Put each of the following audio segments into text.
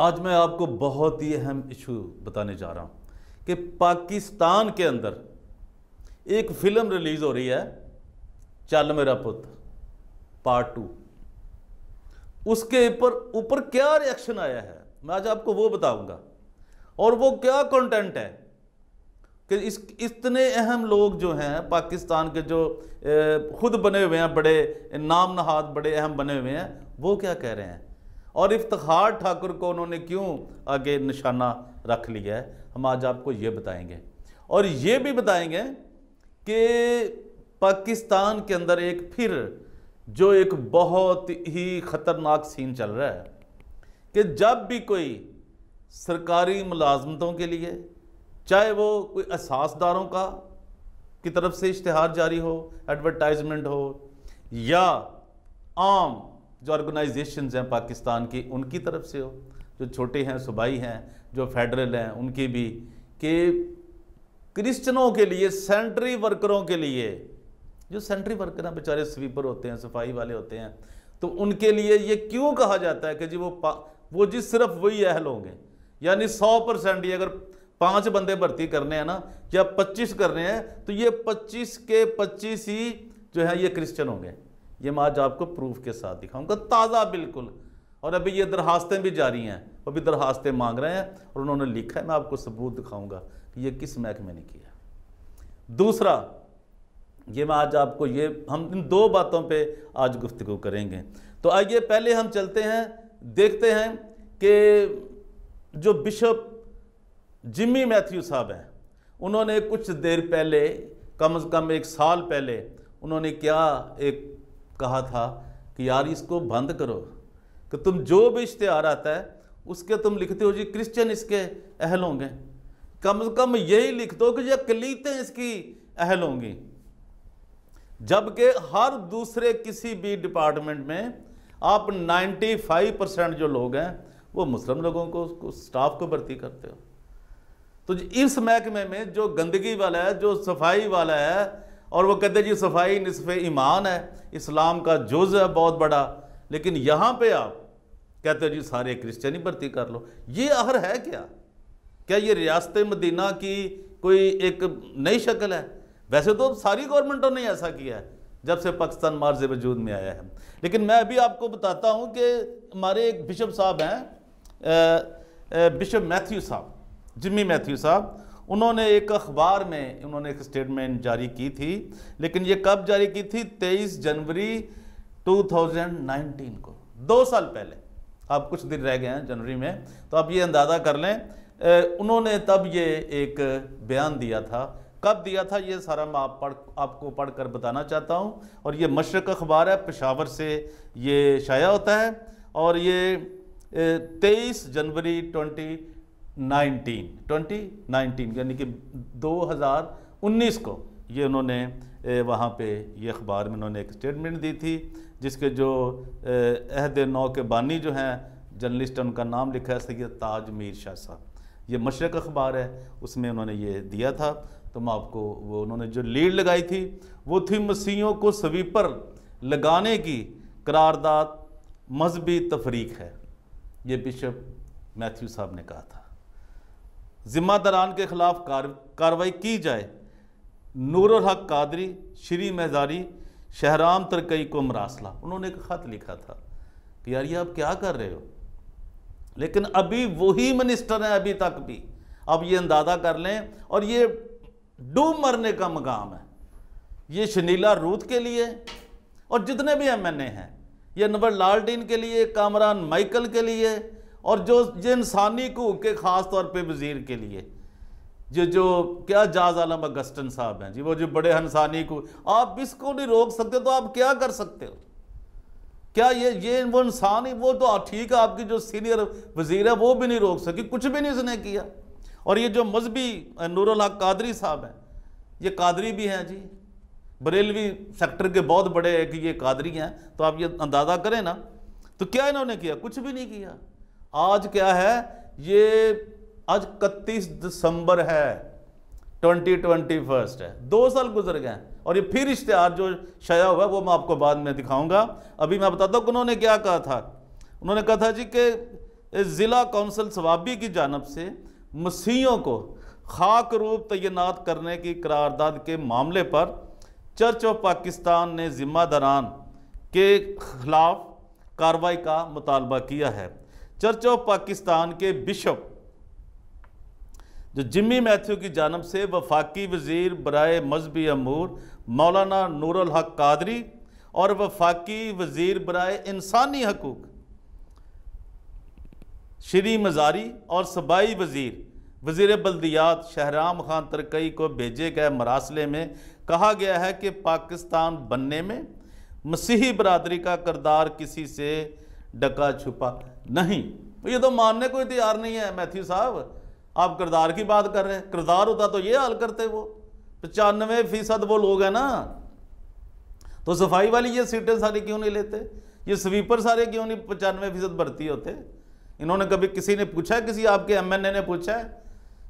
आज मैं आपको बहुत ही अहम इशू बताने जा रहा हूँ कि पाकिस्तान के अंदर एक फ़िल्म रिलीज़ हो रही है, चल मेरा पुत पार्ट टू उसके ऊपर ऊपर क्या रिएक्शन आया है? मैं आज आपको वो बताऊँगा। और वो क्या कंटेंट है कि इस, इतने अहम लोग जो हैं, पाकिस्तान के जो खुद बने हुए हैं, बड़े नाम नहाद बड़े अहम बने हुए हैं, वो क्या कह रहे हैं? और इफ्तार ठाकुर को उन्होंने क्यों आगे निशाना रख लिया है, हम आज आपको ये बताएँगे। और ये भी बताएँगे कि पाकिस्तान के अंदर एक फिर जो एक बहुत ही ख़तरनाक सीन चल रहा है कि जब भी कोई सरकारी मुलाजमतों के लिए, चाहे वो कोई असासदारों का की तरफ़ से इश्तहार जारी हो एडवर्टाइजमेंट हो, या आम जो ऑर्गेनाइजेशंस हैं पाकिस्तान की, उनकी तरफ़ से हो। जो छोटे हैं, सूबाई हैं, जो फेडरल हैं, उनकी भी कि क्रिश्चनों के लिए सेंट्री वर्करों के लिए, जो सेंट्री वर्कर हैं, बेचारे स्वीपर होते हैं, सफ़ाई वाले होते हैं तो उनके लिए ये क्यों कहा जाता है कि जी वो वो जी सिर्फ़ वही अहल होंगे? यानी सौ परसेंट ये अगर पाँच बंदे भर्ती करने हैं ना, या पच्चीस करने हैं तो ये पच्चीस के पच्चीस ही जो है, ये क्रिश्चन होंगे। ये मैं आज आपको प्रूफ के साथ दिखाऊँगा। ताज़ा बिल्कुल। और अभी ये दरखास्तें भी जारी हैं। वो भी दरखास्तें मांग रहे हैं और उन्होंने लिखा है। मैं आपको सबूत दिखाऊँगा कि ये किस महकमे ने किया। दूसरा, ये मैं आज आपको ये हम इन दो बातों पे आज गुफ्तु करेंगे। तो आइए पहले हम चलते हैं, देखते हैं कि जो बिशप जिमी मैथ्यू साहब हैं, उन्होंने कुछ देर पहले, कम से कम एक साल पहले, उन्होंने क्या एक कहा था कि यार इसको बंद करो, कि तुम जो भी इश्तहार आता है, उसके तुम लिखते हो जी, क्रिश्चियन इसके अहल होंगे। कम से कम यही लिख दो कि ये कलीतें इसकी अहल होंगी। जबकि हर दूसरे किसी भी डिपार्टमेंट में आप 95 परसेंट जो लोग हैं, वो मुस्लिम लोगों को उसको स्टाफ को भर्ती करते हो। तो इस महकमे में जो गंदगी वाला है, जो सफ़ाई वाला है और वो कहते जी, सफ़ाई नसफ़, ईमान है, इस्लाम का जुज है, बहुत बड़ा। लेकिन यहाँ पे आप कहते जी, सारे क्रिश्चियन ही भर्ती कर लो। ये अहर है क्या? क्या ये रियासत मदीना की कोई एक नई शक्ल है? वैसे तो सारी गवर्नमेंटों ने ऐसा किया है, जब से पाकिस्तान मार्ज वजूद में आया है। लेकिन मैं अभी आपको बताता हूँ कि हमारे एक बिशप साहब हैं बिशप मैथ्यू साहब, जिम्मी मैथ्यू साहब। उन्होंने एक अखबार में उन्होंने एक स्टेटमेंट जारी की थी लेकिन ये कब जारी की थी? 23 जनवरी 2019 को। दो साल पहले। अब कुछ दिन रह गए हैं जनवरी में तो आप ये अंदाज़ा कर लें ए, उन्होंने तब ये एक बयान दिया था। कब दिया था? ये सारा मैं आप पढ़ आपको पढ़ कर बताना चाहता हूँ। और ये मशरक अखबार है पेशावर से ये शाया होता है। और ये तेईस जनवरी ट्वेंटी नाइनटीन, ट्वेंटी नाइनटीन, यानी कि 2019 को ये उन्होंने वहाँ पे ये अखबार में उन्होंने एक स्टेटमेंट दी थी, जिसके जो अहद नौ के बानी जो हैं, जर्नलिस्ट उनका नाम लिखा है सैद ताज मीर शाह साहब। ये मशरक अखबार है, उसमें उन्होंने ये दिया था। तो मैं आपको, वो उन्होंने जो लीड लगाई थी, वो थी मसीहों को स्वीपर लगाने की करारदाद, मजहबी तफरीक है। ये बिशप मैथ्यू साहब ने कहा था। ज़िम्मेदारान के ख़िलाफ़ कार्रवाई की जाए। नूर हक कादरी, श्री मेजारी, शहराम तरकई को मरासला। उन्होंने एक ख़त लिखा था कि यार ये आप क्या कर रहे हो? लेकिन अभी वही मिनिस्टर हैं अभी तक भी। अब ये अंदाज़ा कर लें और ये डूब मरने का मकाम है। ये शनीला रूथ के लिए और जितने भी एम एन ए हैं, ये नवर लालडीन के लिए, कामरान माइकल के लिए और जो इंसानी को के ख़ास तौर पे वज़ीर के लिए। जो जो, क्या जाज आलम अगस्टन साहब हैं। जी, वो जो बड़े इंसानी को, आप इसको नहीं रोक सकते तो आप क्या कर सकते हो? क्या ये ये वो इंसान ही, वो तो ठीक है, आपकी जो सीनियर वज़ीर है, वो भी नहीं रोक सकी, कुछ भी नहीं उसने किया। और ये जो मजहबी नूरुल हक कादरी साहब हैं, ये कादरी भी हैं, जी। बरेलवी सेक्टर के बहुत बड़े है कि ये कादरी हैं तो आप ये अंदाज़ा करें ना तो क्या इन्होंने किया? कुछ भी नहीं किया। आज क्या है? ये आज इकतीस दिसंबर है, ट्वेंटी ट्वेंटी फ़र्स्ट है। दो साल गुजर गए और ये फिर इश्तहार जो शाया हुआ वो मैं आपको बाद में दिखाऊँगा। अभी मैं बताता हूँ उन्होंने क्या कहा था? उन्होंने कहा था जी कि ज़िला कौंसल सवाबी की जानब से मसीहों को खाक रूप तैनात करने की करारदाद के मामले पर चर्च ऑफ़ पाकिस्तान ने ज़िम्मेदारान के खिलाफ कार्रवाई का मुतालबा किया है। चर्च ऑफ़ पाकिस्तान के बिशप, जो जिम्मी मैथ्यू की जानब से वफाकी वज़ीर बरए मजहबी अमूर मौलाना नूरुल हक कादरी और वफाकी वज़ीर बरए इंसानी हकूक़, श्री मजारी और सबाई वज़ीर वज़ीर बल्दियात शहराम खान तरकई को भेजे गए मरासले में कहा गया है कि पाकिस्तान बनने में मसीही बरदरी का करदार किसी से डका छुपा। नहीं, ये तो मानने को तैयार नहीं है, मैथ्यू साहब। आप किरदार की बात कर रहे हैं। किरदार होता तो ये हाल करते वो। पचानवे फ़ीसद वो लोग हैं ना। तो सफ़ाई वाली ये सीटें सारी क्यों नहीं लेते? ये स्वीपर सारे क्यों नहीं पचानवे फ़ीसद भर्ती होते? इन्होंने कभी किसी ने पूछा है? किसी आपके एमएनए ने पूछा है?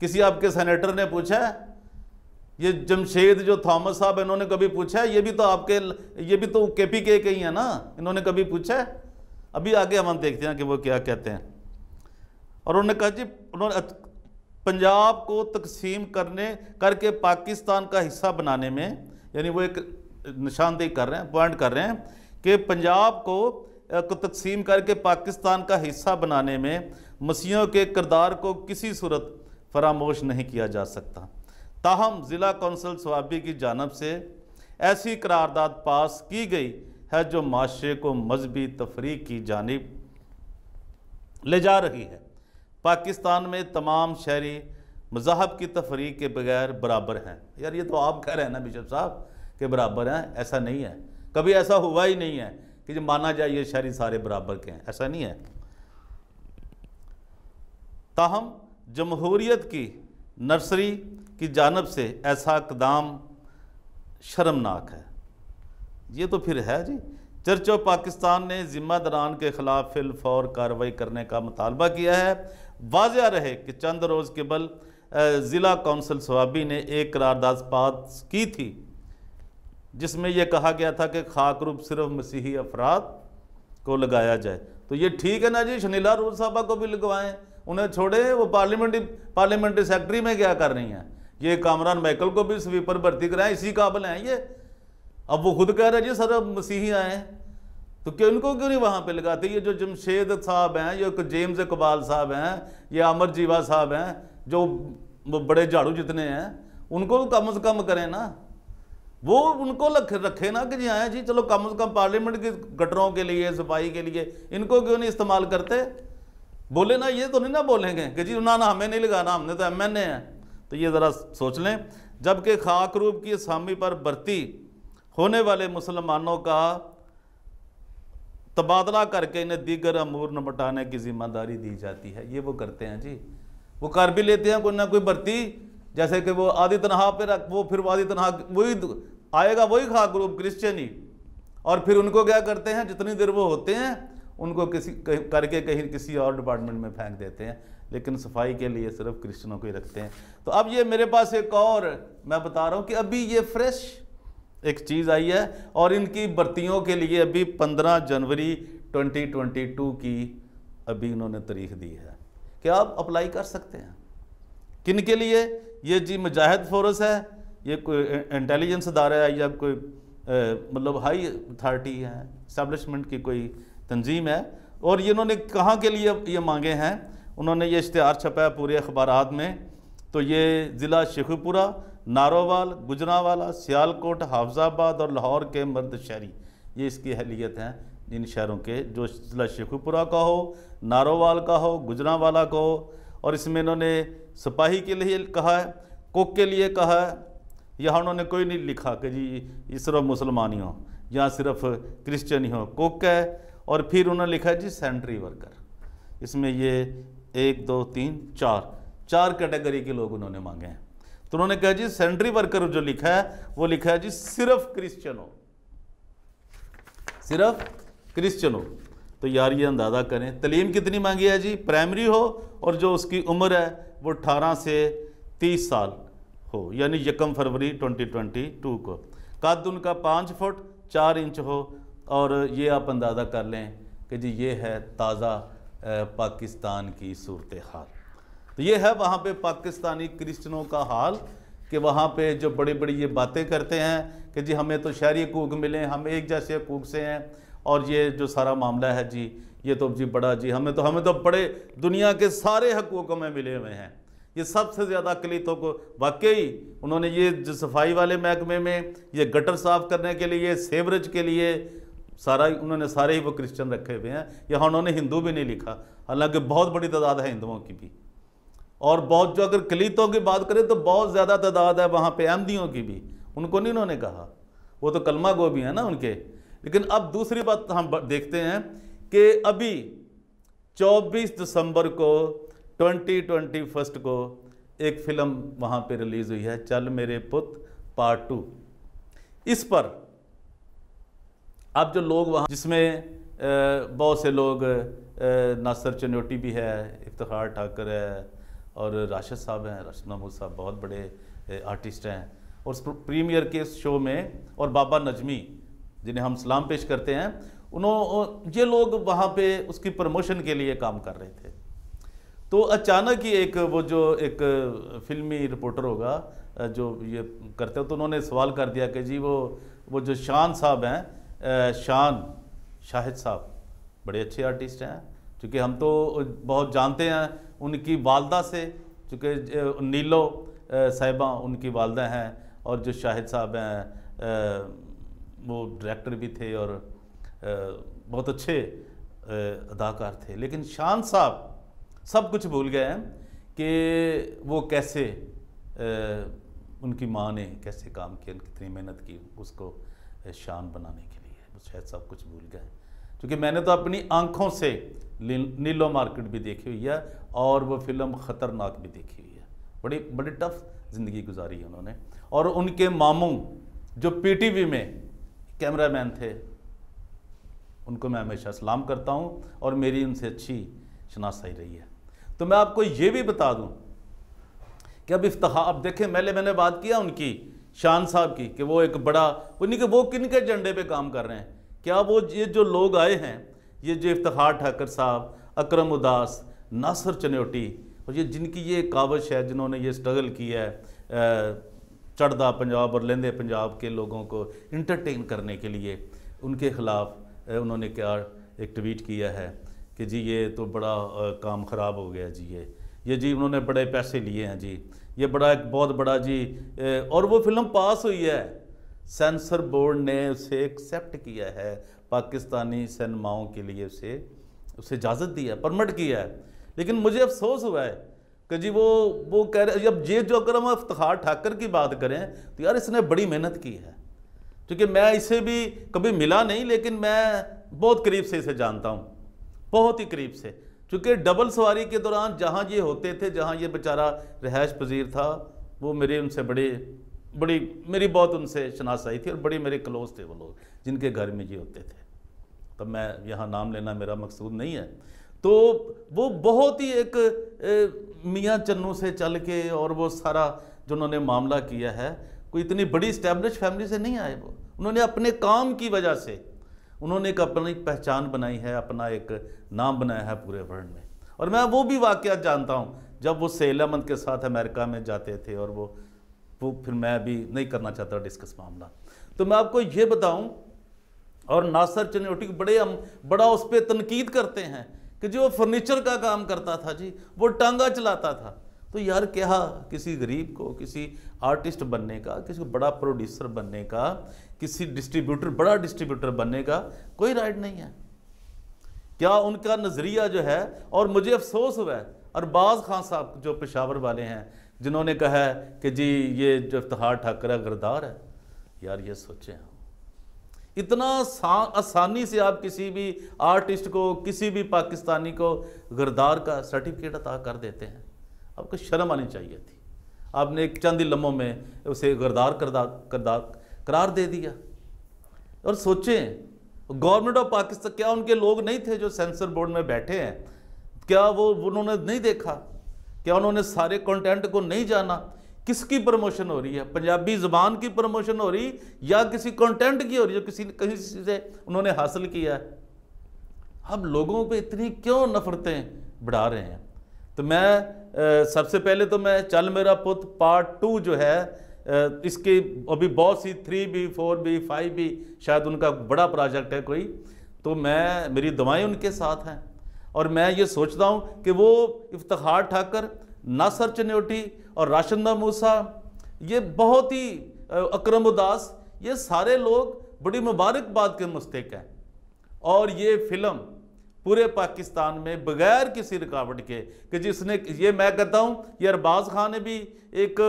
किसी आपके सेनेटर ने पूछा है? ये जमशेद जो थॉमस साहब इन्होंने कभी पूछा है? ये भी तो आपके ये भी तो के पी के ही है ना। इन्होंने कभी पूछा है? अभी आगे हम देखते हैं कि वो क्या कहते हैं। और उन्होंने कहा जी, उन्होंने पंजाब को तकसीम करने, करके पाकिस्तान का हिस्सा बनाने में, यानी वो एक निशानदेही कर रहे हैं पॉइंट कर रहे हैं कि पंजाब को तकसीम करके पाकिस्तान का हिस्सा बनाने में मसीहों के किरदार को किसी सूरत फरामोश नहीं किया जा सकता। ताहम ज़िला कौंसल स्वाबी की जानब से ऐसी करारदाद पास की गई है जो माशरे को मजहबी तफरी की जानब ले जा रही है। पाकिस्तान में तमाम शहरी मज़हब की तफरी के बगैर बराबर हैं। यार, ये तो आप कह रहे हैं ना बिशप साहब, के बराबर हैं, ऐसा नहीं है। कभी ऐसा हुआ ही नहीं है कि जो माना जाए ये शहरी सारे बराबर के हैं। ऐसा नहीं है। ताहम जमहूरीत की, नर्सरी की जानब से ऐसा इकदाम शर्मनाक है। ये तो फिर है जी। चर्च ऑफ़ पाकिस्तान ने ज़िम्मेदारान के ख़िलाफ़ फिल फौर कार्रवाई करने का मुतालबा किया है। वाजिया रहे कि चंद रोज़ के बल ज़िला कौंसल सवाबी ने एक करारदाद पास की थी, जिसमें यह कहा गया था कि खाक रूप सिर्फ़ मसीही अफराद को लगाया जाए। तो ये ठीक है ना जी, शनीला रूल साहबा को भी लगवाएँ। उन्हें छोड़े, वो पार्लियामेंट्री पार्लियामेंट्री सेक्रेटरी में क्या कर रही हैं। ये कामरान माइकल को भी स्वीपर भर्ती कराएँ, इसी काबिल हैं ये। अब वो खुद कह रहे जी सर, अब मसीही आए हैं। तो क्यों, इनको क्यों नहीं वहाँ पे लगाते? ये जो जमशेद साहब हैं, ये जेम्स इकबाल साहब हैं, ये अमर जीवा साहब हैं, जो बड़े झाड़ू जितने हैं, उनको कम अज़ कम करें ना। वो उनको रखे ना कि जी आए जी चलो कम अज़ कम पार्लियामेंट के गटरों के लिए सफ़ाई के लिए, इनको क्यों नहीं इस्तेमाल करते? बोले ना, ये तो नहीं ना बोलेंगे कि जी, ना ना, हमें नहीं लगाना, हमने तो एम एन ए हैं। तो ये ज़रा सोच लें, जबकि खाक रूप की असामी पर भर्ती होने वाले मुसलमानों का तबादला करके इन्हें दीगर अमूर नमटाने की ज़िम्मेदारी दी जाती है। ये वो करते हैं जी। वो कर भी लेते हैं, कोई ना कोई भर्ती। जैसे कि वो आदि तनहा पे रख, वो फिर आदि तनहा, वही आएगा वही खा ग्रुप, क्रिश्चियन। ही और फिर उनको क्या करते हैं, जितनी देर वो होते हैं, उनको किसी करके कहीं किसी और डिपार्टमेंट में फेंक देते हैं। लेकिन सफ़ाई के लिए सिर्फ़ क्रिश्चनों को ही रखते हैं। तो अब ये मेरे पास एक और, मैं बता रहा हूँ कि अभी ये फ्रेश एक चीज़ आई है और इनकी भर्तियों के लिए अभी 15 जनवरी 2022 की अभी इन्होंने तारीख दी है। क्या आप अप्लाई कर सकते हैं? किन के लिए? ये जी मुजाहिद फोरस है, ये कोई इंटेलिजेंस अदारा है या कोई मतलब हाई अथॉरिटी है इस्टेब्लिशमेंट की कोई तंजीम है। और ये इन्होंने कहाँ के लिए ये मांगे हैं? उन्होंने ये इश्तहार छपा है पूरे अखबार में। तो ये ज़िला शेखुपुरा नारोवाल, गुजरावाला, सियालकोट, हाफजाबाद और लाहौर के मर्द शहरी। ये इसकी अहलियत हैं इन शहरों के, जो ज़िला शेखुपुरा का हो, नारोवाल का हो, गुजरावाला का हो। और इसमें इन्होंने सिपाही के लिए कहा है, कुक के लिए कहा है। यहाँ उन्होंने कोई नहीं लिखा कि जी ये सिर्फ़ मुसलमान ही हो या सिर्फ़ क्रिश्चियन ही हो, कुक है। और फिर उन्होंने लिखा है जी सेंट्री वर्कर। इसमें ये एक, दो, तीन, चार चार कैटेगरी के लोग उन्होंने मांगे हैं। तो उन्होंने कहा जी सेंट्री वर्कर जो लिखा है, वो लिखा है जी, सिर्फ़ क्रिश्चियन हो सिर्फ़ क्रिश्चियन हो तो यार ये अंदाज़ा करें, तलीम कितनी मांगी है जी? प्राइमरी हो, और जो उसकी उम्र है, वो अठारह से तीस साल हो, यानी यकम फरवरी 2022 को। कद उनका पाँच फुट चार इंच हो, और ये आप अंदाज़ा कर लें कि जी, ये है ताज़ा पाकिस्तान की सूरत हाल। तो ये है वहाँ पे पाकिस्तानी क्रिश्चनों का हाल, कि वहाँ पे जो बड़ी बड़ी ये बातें करते हैं, कि जी हमें तो शहरी हकूक मिले, हम एक जैसे हकूक से हैं, और ये जो सारा मामला है जी, ये तो जी बड़ा जी, हमें तो हमें तो बड़े दुनिया के सारे हकूक़ों में मिले हुए हैं। ये सबसे ज़्यादा अकलीतों को, वाकई उन्होंने ये जो सफ़ाई वाले महकमे में, ये गटर साफ़ करने के लिए, सेवरेज के लिए, सारा उन्होंने सारे ही वो क्रिश्चियन रखे हुए हैं। यहाँ उन्होंने हिंदू भी नहीं लिखा, हालाँकि बहुत बड़ी तादाद है हिंदुओं की भी। और बहुत जो अगर कलीतों की बात करें तो बहुत ज़्यादा तादाद है वहाँ पे, अहमदियों की भी। उनको नहीं उन्होंने कहा। वो तो कलमा गो भी है ना उनके। लेकिन अब दूसरी बात हम देखते हैं कि अभी 24 दिसंबर को, ट्वेंटी ट्वेंटी फ़र्स्ट को एक फ़िल्म वहाँ पे रिलीज़ हुई है, चल मेरे पुत पार्ट टू इस पर अब जो लोग वहाँ, जिसमें बहुत से लोग नासर चनोटी भी है इफ्तार ठाकर है और राशिद साहब हैं, राशिद महमूद साहब बहुत बड़े आर्टिस्ट हैं। और प्रीमियर के शो में, और बाबा नजमी, जिन्हें हम सलाम पेश करते हैं उन्होंने ये लोग वहाँ पे उसकी प्रमोशन के लिए काम कर रहे थे। तो अचानक ही एक, वो जो एक, फिल्मी रिपोर्टर होगा जो ये करते हो तो उन्होंने सवाल कर दिया कि जी वो वो जो शान साहब हैं शान, शाहिद साहब, बड़े अच्छे आर्टिस्ट हैं। क्योंकि हम तो बहुत जानते हैं उनकी वालदा से, चूँकि नीलो साहिबा उनकी वालदा हैं और जो शाहिद साहब हैं वो डायरेक्टर भी थे और बहुत अच्छे अदाकार थे। लेकिन शान साहब, सब कुछ भूल गए हैं कि वो कैसे उनकी माँ ने कैसे काम किया कितनी मेहनत की उसको शान बनाने के लिए। शायद सब कुछ भूल गए क्योंकि मैंने तो अपनी आँखों से नीलो मार्केट भी देखी हुई है और वो फ़िल्म ख़तरनाक भी देखी हुई है। बड़ी बड़ी टफ ज़िंदगी गुजारी है उन्होंने। और उनके मामू, जो पीटीवी में कैमरामैन थे, उनको मैं हमेशा सलाम करता हूँ और मेरी उनसे अच्छी शनासाई रही है। तो मैं आपको ये भी बता दूँ कि अब इफ्तहा, अब देखें, मैंने मैंने बात किया उनकी, शान साहब की, कि वो एक बड़ा, उन्हीं के, वो किन के झंडे पे काम कर रहे हैं? क्या वो ये जो लोग आए हैं, ये जो इफ्तार ठाकर साहब, अक्रम उदास, नासर चन्योटी और ये जिनकी ये कावश है, जिन्होंने ये स्ट्रगल किया है चढ़दा पंजाब और लेंदे पंजाब के लोगों को इंटरटेन करने के लिए, उनके ख़िलाफ़ उन्होंने क्या एक ट्वीट किया है कि जी ये तो बड़ा काम ख़राब हो गया जी ये। ये जी उन्होंने बड़े पैसे लिए हैं जी। ये बड़ा एक बहुत बड़ा जी और वो फ़िल्म पास हुई है। सेंसर बोर्ड ने उसे एक्सेप्ट किया है। पाकिस्तानी सिनेमाओं के लिए उसे उसे इजाज़त दी है, परमिट किया है। लेकिन मुझे अफसोस हुआ है कि जी वो वो कह रहे जब ये जो अगर हम इफ्तार ठाकर की बात करें तो यार इसने बड़ी मेहनत की है। क्योंकि मैं इसे भी कभी मिला नहीं, लेकिन मैं बहुत करीब से इसे जानता हूँ, बहुत ही करीब से। चूँकि डबल सवारी के दौरान जहाँ ये होते थे, जहाँ ये बेचारा रिहायश पजीर था, वो मेरे उनसे बड़े बड़ी, मेरी बहुत उनसे शनासाई थी और बड़ी मेरे क्लोज थे वो लोग, जिनके घर में ये होते थे। तब मैं यहाँ नाम लेना मेरा मकसूद नहीं है। तो वो बहुत ही एक मियाँ चन्नू से चल के और वो सारा जो उन्होंने मामला किया है, कोई इतनी बड़ी इस्टेब्लिश फैमिली से नहीं आए वो। उन्होंने अपने काम की वजह से, उन्होंने एक अपनी पहचान बनाई है, अपना एक नाम बनाया है पूरे वर्ल्ड में। और मैं वो भी वाक़ जानता हूँ, जब वो सेलमंद के साथ अमेरिका में जाते थे और वो वो फिर मैं अभी नहीं करना चाहता डिस्कस मामला। तो मैं आपको ये बताऊँ, और नासर चनोटी बड़े हम, बड़ा उस पर तनकीद करते हैं कि जो फर्नीचर का काम करता था जी, वो टांगा चलाता था। तो यार क्या किसी गरीब को, किसी आर्टिस्ट बनने का, किसी को बड़ा प्रोड्यूसर बनने का, किसी डिस्ट्रीब्यूटर, बड़ा डिस्ट्रीब्यूटर बनने का कोई राइट नहीं है। क्या उनका नज़रिया जो है, और मुझे अफसोस हुआ है, अरबाज खान साहब जो पेशावर वाले हैं जिन्होंने कहा है कि जी, ये जो इफ्तार ठाकर गरदार है, यार ये सोचें हम इतना आसानी से आप किसी भी आर्टिस्ट को, किसी भी पाकिस्तानी को गरदार का सर्टिफिकेट अता कर देते हैं। आपको शर्म आनी चाहिए थी। आपने एक चंद लम्हों में उसे गरदार करदार करदार करार दे दिया। और सोचें, गवर्नमेंट ऑफ़ पाकिस्तान, क्या उनके लोग नहीं थे जो सेंसर बोर्ड में बैठे हैं? क्या वो, उन्होंने नहीं देखा? क्या उन्होंने सारे कंटेंट को नहीं जाना? किसकी प्रमोशन हो रही है? पंजाबी ज़बान की प्रमोशन हो रही या किसी कंटेंट की हो रही है किसी कहीं से उन्होंने हासिल किया है? अब लोगों पे इतनी क्यों नफरतें बढ़ा रहे हैं? तो मैं आ, सबसे पहले तो मैं चल मेरा पुत पार्ट टू जो है आ, इसकी अभी बहुत सी थ्री भी फोर भी फाइव भी शायद उनका बड़ा प्रोजेक्ट है कोई। तो मैं मेरी दवाएँ उनके साथ हैं। और मैं ये सोचता हूँ कि वो इफ्तार ठाकर, नासर चन्योटी और राशंदा मूसा, ये बहुत ही अक्रम उदास, ये सारे लोग बड़ी मुबारकबाद के मुस्तक हैं। और ये फ़िल्म पूरे पाकिस्तान में बगैर किसी रुकावट के, कि जिसने, ये मैं कहता हूँ, ये अरबाज खान ने भी एक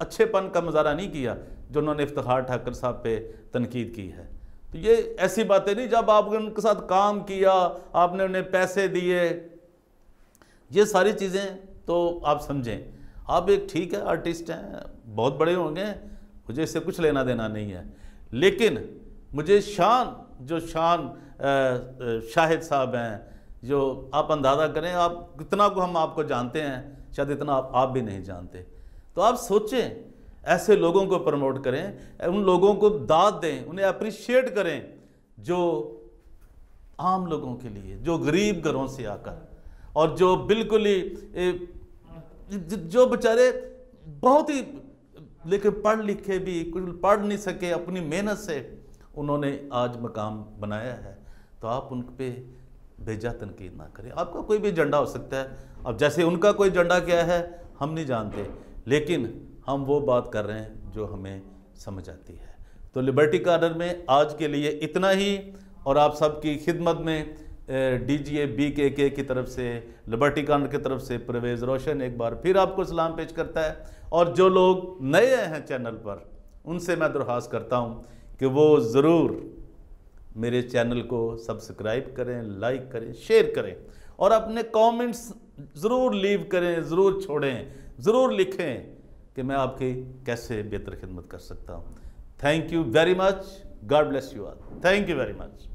अच्छेपन का मुजाहरा नहीं किया, जो उन्होंने इफ्तार ठाकर साहब पे तनकीद की है। तो ये ऐसी बातें नहीं जब आपने उनके साथ काम किया आपने उन्हें पैसे दिए ये सारी चीज़ें तो आप समझें। आप एक ठीक है आर्टिस्ट हैं बहुत बड़े होंगे मुझे इससे कुछ लेना देना नहीं है। लेकिन मुझे शान जो शान शाहिद साहब हैं जो आप अंदाज़ा करें आप कितना को हम आपको जानते हैं शायद इतना आप, आप भी नहीं जानते। तो आप सोचें ऐसे लोगों को प्रमोट करें, उन लोगों को दाद दें, उन्हें अप्रिशिएट करें, जो आम लोगों के लिए, जो गरीब घरों से आकर, और जो बिल्कुल ही जो बेचारे बहुत ही, लेकिन पढ़ लिखे भी, कुछ पढ़ नहीं सके, अपनी मेहनत से उन्होंने आज मकाम बनाया है तो आप उन पर भेजा तनकीद ना करें। आपका कोई भी झंडा हो सकता है, अब जैसे उनका कोई झंडा क्या है, हम नहीं जानते, लेकिन हम वो बात कर रहे हैं जो हमें समझ आती है। तो लिबर्टी कार्नर में आज के लिए इतना ही, और आप सबकी खिदमत में डी जी ए बी के के की तरफ़ से लिबर्टी कार्नर की तरफ़ से परवेज़ रोशन एक बार फिर आपको सलाम पेश करता है। और जो लोग नए हैं चैनल पर, उनसे मैं दरख्वास्त करता हूँ कि वो ज़रूर मेरे चैनल को सब्सक्राइब करें, लाइक करें, शेयर करें, और अपने कमेंट्स ज़रूर लीव करें, ज़रूर छोड़ें, ज़रूर लिखें। कि मैं आपकी कैसे बेहतर खिदमत कर सकता हूँ। Thank you very much god bless you are thank you very much